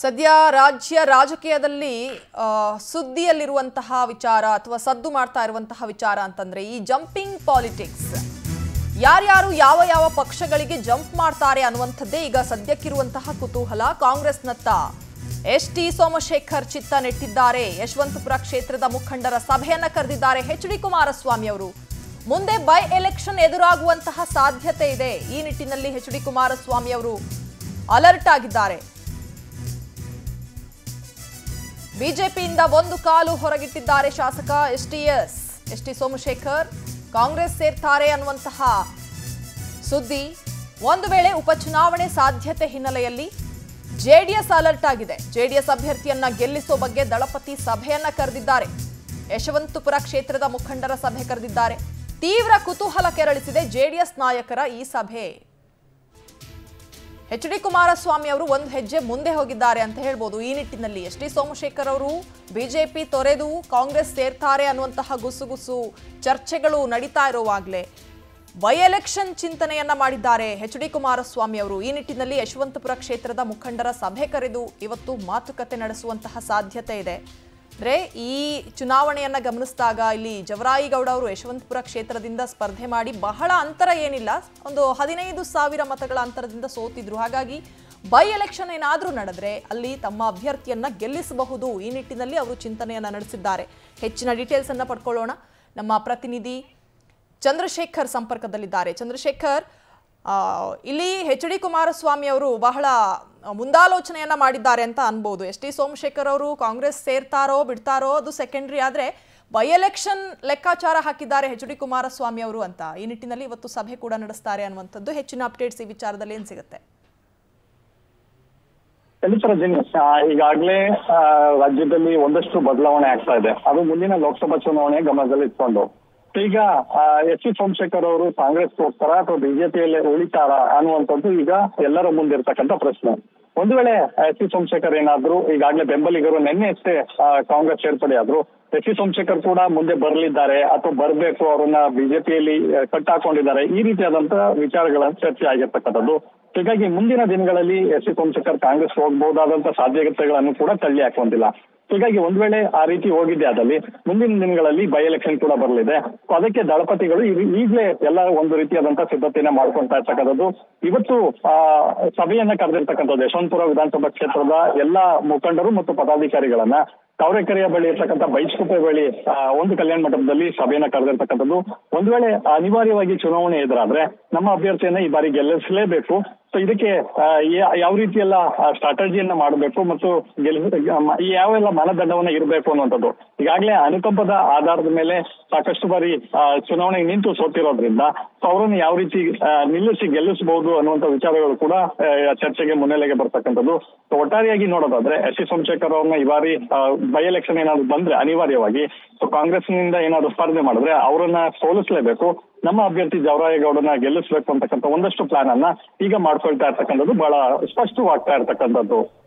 ಸದ್ಯ ರಾಜ್ಯ ರಾಜಕೀಯದಲ್ಲಿ ಸುದ್ದಿಯಲ್ಲಿರುವಂತಹ ವಿಚಾರ ಅಥವಾ ಸದ್ದು ಮಾಡ್ತಾ ಇರುವಂತಹ ವಿಚಾರ ಅಂತಂದ್ರೆ ಈ ಜಂಪಿಂಗ್ ಪಾಲಿಟಿಕ್ಸ್. ಯಾರ್ಯಾರು ಯಾವ ಯಾವ ಪಕ್ಷಗಳಿಗೆ ಜಂಪ್ ಮಾಡ್ತಾರೆ ಅನ್ನುವಂಥದ್ದೇ ಈಗ ಸದ್ಯಕ್ಕಿರುವಂತಹ ಕುತೂಹಲ. ಕಾಂಗ್ರೆಸ್ನತ್ತ ಎಸ್ ಟಿ ಸೋಮಶೇಖರ್ ಚಿತ್ತ ನೆಟ್ಟಿದ್ದಾರೆ ಯಶವಂತಪುರ ಕ್ಷೇತ್ರದ ಮುಖಂಡರ ಸಭೆಯನ್ನ ಕರೆದಿದ್ದಾರೆ ಎಚ್ ಡಿ ಕುಮಾರಸ್ವಾಮಿ ಅವರು. ಮುಂದೆ ಬೈ ಎಲೆಕ್ಷನ್ ಎದುರಾಗುವಂತಹ ಸಾಧ್ಯತೆ ಇದೆ. ಈ ನಿಟ್ಟಿನಲ್ಲಿ ಎಚ್ ಡಿ ಕುಮಾರಸ್ವಾಮಿ ಅವರು ಅಲರ್ಟ್ ಆಗಿದ್ದಾರೆ. ಬಿಜೆಪಿಯಿಂದ ಒಂದು ಕಾಲು ಹೊರಗಿಟ್ಟಿದ್ದಾರೆ ಶಾಸಕ S T S. S T Somashekar, Congress ಸೇರ್ತಾರೆ ಅನ್ನುವಂತಹ ಸುದ್ದಿ ಒಂದು ವೇಳೆ ಉಪಚುನಾವಣೆ ಸಾಧ್ಯತೆ ಹಿನ್ನೆಲೆಯಲ್ಲಿ ಜೆಡಿಎಸ್ ಅಲರ್ಟ್ ಆಗಿದೆ. ಜೆಡಿಎಸ್ ಅಭ್ಯರ್ಥಿಯನ್ನ ಗೆಲ್ಲಿಸುವ ಬಗ್ಗೆ ದಳಪತಿ ಸಭೆಯನ್ನ ಕರೆದಿದ್ದಾರೆ. ಯಶವಂತಪುರ ಕ್ಷೇತ್ರದ ಮುಖಂಡರ ಸಭೆ ಕರೆದಿದ್ದಾರೆ. ತೀವ್ರ ಕುತೂಹಲ ಕೆರಳಿಸಿದೆ ಜೆಡಿಎಸ್ ನಾಯಕರ ಈ ಸಭೆ. ಎಚ್ ಡಿ ಕುಮಾರಸ್ವಾಮಿ ಅವರು ಒಂದು ಹೆಜ್ಜೆ ಮುಂದೆ ಹೋಗಿದ್ದಾರೆ ಅಂತ ಹೇಳ್ಬೋದು. ಈ ನಿಟ್ಟಿನಲ್ಲಿ ಎಚ್ ಡಿ ಸೋಮಶೇಖರ್ ಅವರು ಬಿಜೆಪಿ ತೊರೆದು ಕಾಂಗ್ರೆಸ್ ಸೇರ್ತಾರೆ ಅನ್ನುವಂತಹ ಗುಸುಗುಸು ಚರ್ಚೆಗಳು ನಡೀತಾ ಇರುವಾಗಲೇ ಬೈ ಎಲೆಕ್ಷನ್ ಚಿಂತನೆಯನ್ನ ಮಾಡಿದ್ದಾರೆ ಎಚ್ ಡಿ ಕುಮಾರಸ್ವಾಮಿ ಅವರು. ಈ ನಿಟ್ಟಿನಲ್ಲಿ ಯಶವಂತಪುರ ಕ್ಷೇತ್ರದ ಮುಖಂಡರ ಸಭೆ ಕರೆದು ಇವತ್ತು ಮಾತುಕತೆ ನಡೆಸುವಂತಹ ಸಾಧ್ಯತೆ ಇದೆ. ಅಂದ್ರೆ ಈ ಚುನಾವಣೆಯನ್ನ ಗಮನಿಸಿದಾಗ ಇಲ್ಲಿ ಜವರಾಯಿಗೌಡ ಅವರು ಯಶವಂತಪುರ ಕ್ಷೇತ್ರದಿಂದ ಸ್ಪರ್ಧೆ ಮಾಡಿ ಬಹಳ ಅಂತರ ಏನಿಲ್ಲ. ಒಂದು ಹದಿನೈದು ಸಾವಿರ ಮತಗಳ ಅಂತರದಿಂದ ಸೋತಿದ್ರು. ಹಾಗಾಗಿ ಬೈ ಎಲೆಕ್ಷನ್ ಏನಾದರೂ ನಡೆದ್ರೆ ಅಲ್ಲಿ ತಮ್ಮ ಅಭ್ಯರ್ಥಿಯನ್ನ ಗೆಲ್ಲಿಸಬಹುದು. ಈ ನಿಟ್ಟಿನಲ್ಲಿ ಅವರು ಚಿಂತನೆಯನ್ನ ನಡೆಸಿದ್ದಾರೆ. ಹೆಚ್ಚಿನ ಡೀಟೇಲ್ಸ್ ಅನ್ನ ಪಡ್ಕೊಳ್ಳೋಣ. ನಮ್ಮ ಪ್ರತಿನಿಧಿ ಚಂದ್ರಶೇಖರ್ ಸಂಪರ್ಕದಲ್ಲಿದ್ದಾರೆ. ಚಂದ್ರಶೇಖರ್ ಇಲ್ಲಿ ಎಚ್ ಡಿ ಕುಮಾರಸ್ವಾಮಿ ಅವರು ಬಹಳ ಮುಂದಾಲೋಚನೆಯನ್ನ ಮಾಡಿದ್ದಾರೆ ಅಂತ ಅನ್ಬೋದು. ಎಸ್ ಟಿ ಸೋಮಶೇಖರ್ ಅವರು ಕಾಂಗ್ರೆಸ್ ಸೇರ್ತಾರೋ ಬಿಡ್ತಾರೋ ಅದು ಸೆಕೆಂಡ್ರಿ ಆದ್ರೆ ಬೈ ಎಲೆಕ್ಷನ್ ಲೆಕ್ಕಾಚಾರ ಹಾಕಿದ್ದಾರೆ ಎಚ್ ಡಿ ಕುಮಾರಸ್ವಾಮಿ ಅವರು ಅಂತ. ಈ ನಿಟ್ಟಿನಲ್ಲಿ ಇವತ್ತು ಸಭೆ ಕೂಡ ನಡೆಸ್ತಾರೆ ಅನ್ನುವಂಥದ್ದು ಹೆಚ್ಚಿನ ಅಪ್ಡೇಟ್ಸ್ ಈ ವಿಚಾರದಲ್ಲಿ ಏನ್ ಸಿಗುತ್ತೆ? ಈಗಾಗಲೇ ರಾಜ್ಯದಲ್ಲಿ ಒಂದಷ್ಟು ಬದಲಾವಣೆ ಆಗ್ತಾ ಇದೆ. ಅದು ಮುಂದಿನ ಲೋಕಸಭಾ ಚುನಾವಣೆ ಗಮನದಲ್ಲಿ ಇಟ್ಕೊಂಡು. ಈಗ ಎಸ್ ಸಿ ಸೋಮಶೇಖರ್ ಅವರು ಕಾಂಗ್ರೆಸ್ ಹೋಗ್ತಾರಾ ಅಥವಾ ಬಿಜೆಪಿಯಲ್ಲಿ ಉಳಿತಾರ ಅನ್ನುವಂಥದ್ದು ಈಗ ಎಲ್ಲರ ಮುಂದಿರ್ತಕ್ಕಂಥ ಪ್ರಶ್ನೆ. ಒಂದು ವೇಳೆ ಎಸ್ ಸಿ ಸೋಮಶೇಖರ್ ಏನಾದ್ರು, ಈಗಾಗಲೇ ಬೆಂಬಲಿಗರು ನಿನ್ನೆ ಅಷ್ಟೇ ಕಾಂಗ್ರೆಸ್ ಸೇರ್ಪಡೆ ಆದ್ರು, ಎಸ್ ಸಿ ಸೋಮಶೇಖರ್ ಕೂಡ ಮುಂದೆ ಬರಲಿದ್ದಾರೆ ಅಥವಾ ಬರಬೇಕು, ಅವರನ್ನ ಬಿಜೆಪಿಯಲ್ಲಿ ಕಟ್ಟಾಕೊಂಡಿದ್ದಾರೆ, ಈ ರೀತಿಯಾದಂತಹ ವಿಚಾರಗಳ ಚರ್ಚೆ ಆಗಿರ್ತಕ್ಕಂಥದ್ದು. ಹೀಗಾಗಿ ಮುಂದಿನ ದಿನಗಳಲ್ಲಿ ಎಸ್ ಸಿ ಸೋಮಶೇಖರ್ ಕಾಂಗ್ರೆಸ್ ಹೋಗಬಹುದಾದಂತಹ ಸಾಧ್ಯತೆಗಳನ್ನು ಕೂಡ ತಳ್ಳಿ ಹಾಕುವಂತಿಲ್ಲ. ಹೀಗಾಗಿ ಒಂದ್ ವೇಳೆ ಆ ರೀತಿ ಹೋಗಿದ್ದೆ ಆದಲ್ಲಿ ಮುಂದಿನ ದಿನಗಳಲ್ಲಿ ಬೈ ಎಲೆಕ್ಷನ್ ಕೂಡ ಬರಲಿದೆ. ಅದಕ್ಕೆ ದಳಪತಿಗಳು ಈಗಲೇ ಎಲ್ಲ ಒಂದು ರೀತಿಯಾದಂತಹ ಸಿದ್ಧತೆಯನ್ನ ಮಾಡ್ಕೊಳ್ತಾ ಇರ್ತಕ್ಕಂಥದ್ದು. ಇವತ್ತು, ಆ, ಸಭೆಯನ್ನ ಕರೆದಿರ್ತಕ್ಕಂಥದ್ದು ಯಶವಂತಪುರ ವಿಧಾನಸಭಾ ಕ್ಷೇತ್ರದ ಎಲ್ಲಾ ಮುಖಂಡರು ಮತ್ತು ಪದಾಧಿಕಾರಿಗಳನ್ನ. ತಾವರೆಕೆರೆಯ ಬಳಿ ಇರ್ತಕ್ಕಂಥ ಬೈಸ್ಕುಪ್ಪೆ ಬಳಿ ಒಂದು ಕಲ್ಯಾಣ ಮಂಟಪದಲ್ಲಿ ಸಭೆಯನ್ನ ಕರೆದಿರ್ತಕ್ಕಂಥದ್ದು. ಒಂದ್ ವೇಳೆ ಅನಿವಾರ್ಯವಾಗಿ ಚುನಾವಣೆ ಎದುರಾದ್ರೆ ನಮ್ಮ ಅಭ್ಯರ್ಥಿಯನ್ನ ಈ ಬಾರಿ ಗೆಲ್ಲಿಸಲೇಬೇಕು. ಸೊ ಇದಕ್ಕೆ ಯಾವ ರೀತಿ ಎಲ್ಲ ಸ್ಟ್ರಾಟಜಿಯನ್ನ ಮಾಡಬೇಕು ಮತ್ತು ಯಾವೆಲ್ಲ ಮಾನದಂಡವನ್ನ ಇರಬೇಕು ಅನ್ನುವಂಥದ್ದು. ಈಗಾಗಲೇ ಅನುಕಂಪದ ಆಧಾರದ ಮೇಲೆ ಸಾಕಷ್ಟು ಬಾರಿ ಚುನಾವಣೆಗೆ ನಿಂತು ಸೋತಿರೋದ್ರಿಂದ ಸೊ ಅವರನ್ನು ಯಾವ ರೀತಿ ನಿಲ್ಲಿಸಿ ಗೆಲ್ಲಿಸಬಹುದು ಅನ್ನುವಂಥ ವಿಚಾರಗಳು ಕೂಡ ಚರ್ಚೆಗೆ ಮುನ್ನೆಲೆಗೆ ಬರ್ತಕ್ಕಂಥದ್ದು. ಒಟ್ಟಾರೆಯಾಗಿ ನೋಡೋದಾದ್ರೆ, ಎಸ್ ಸಿ ಸೋಮಶೇಖರ್ ಅವ್ರನ್ನ ಈ ಬಾರಿ ಬೈ ಎಲೆಕ್ಷನ್ ಏನಾದ್ರು ಬಂದ್ರೆ ಅನಿವಾರ್ಯವಾಗಿ, ಸೊ, ಕಾಂಗ್ರೆಸ್ನಿಂದ ಏನಾದ್ರು ಸ್ಪರ್ಧೆ ಮಾಡಿದ್ರೆ ಅವರನ್ನ ಸೋಲಿಸಲೇಬೇಕು. ನಮ್ಮ ಅಭ್ಯರ್ಥಿ ಜವರಾಯೇಗೌಡನ ಗೆಲ್ಲಿಸಬೇಕು ಅಂತಕ್ಕಂಥ ಒಂದಷ್ಟು ಪ್ಲಾನ್ ಅನ್ನ ಈಗ ಮಾಡ್ಕೊಳ್ತಾ ಇರ್ತಕ್ಕಂಥದ್ದು ಬಹಳ ಸ್ಪಷ್ಟವಾಗ್ತಾ ಇರ್ತಕ್ಕಂಥದ್ದು.